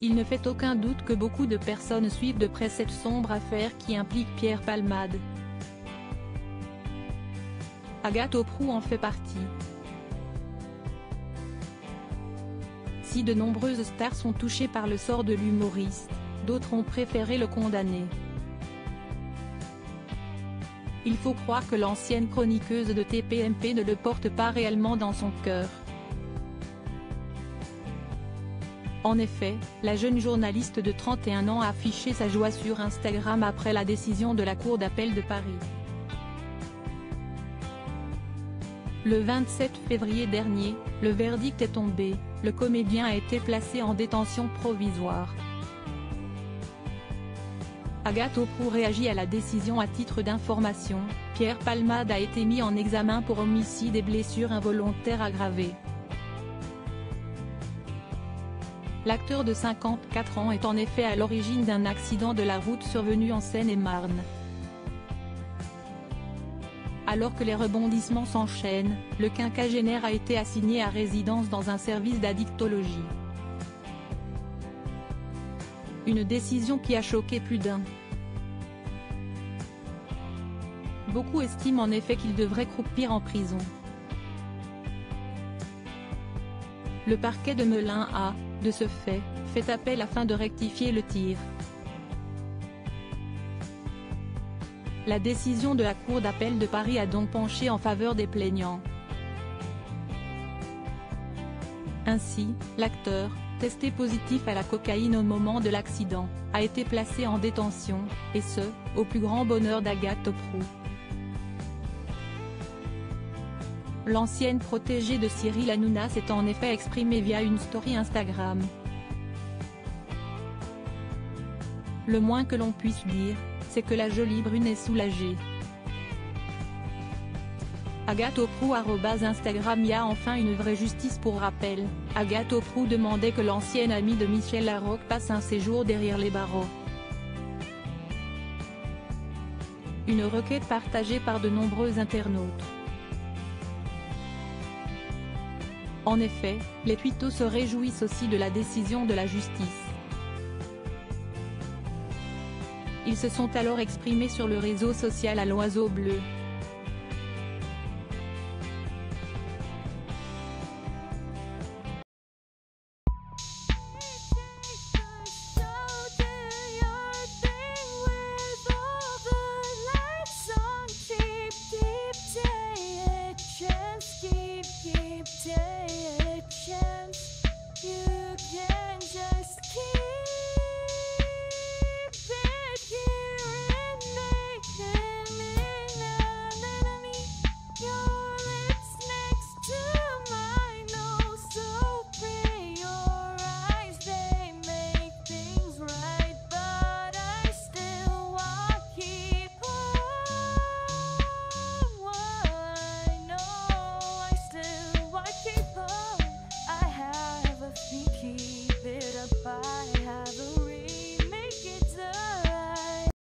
il ne fait aucun doute que beaucoup de personnes suivent de près cette sombre affaire qui implique Pierre Palmade. Agathe Oprou en fait partie. Si de nombreuses stars sont touchées par le sort de l'humoriste, d'autres ont préféré le condamner. Il faut croire que l'ancienne chroniqueuse de TPMP ne le porte pas réellement dans son cœur. En effet, la jeune journaliste de 31 ans a affiché sa joie sur Instagram après la décision de la Cour d'appel de Paris. Le 27 février dernier, le verdict est tombé, le comédien a été placé en détention provisoire. Agathe Oprou réagit à la décision à titre d'information, Pierre Palmade a été mis en examen pour homicide et blessures involontaires aggravées. L'acteur de 54 ans est en effet à l'origine d'un accident de la route survenu en Seine-et-Marne. Alors que les rebondissements s'enchaînent, le quinquagénaire a été assigné à résidence dans un service d'addictologie. Une décision qui a choqué plus d'un. Beaucoup estiment en effet qu'il devrait croupir en prison. Le parquet de Melun a, de ce fait, fait appel afin de rectifier le tir. La décision de la Cour d'appel de Paris a donc penché en faveur des plaignants. Ainsi, l'acteur, testé positif à la cocaïne au moment de l'accident, a été placé en détention, et ce, au plus grand bonheur d'Agathe Oprou. L'ancienne protégée de Cyril Hanouna s'est en effet exprimée via une story Instagram. Le moins que l'on puisse dire, c'est que la jolie brune est soulagée. Agathe Oprou Instagram y a enfin une vraie justice pour rappel, Agathe Oprou demandait que l'ancienne amie de Michel Larocque passe un séjour derrière les barreaux. Une requête partagée par de nombreux internautes. En effet, les twittos se réjouissent aussi de la décision de la justice. Ils se sont alors exprimés sur le réseau social à l'oiseau bleu.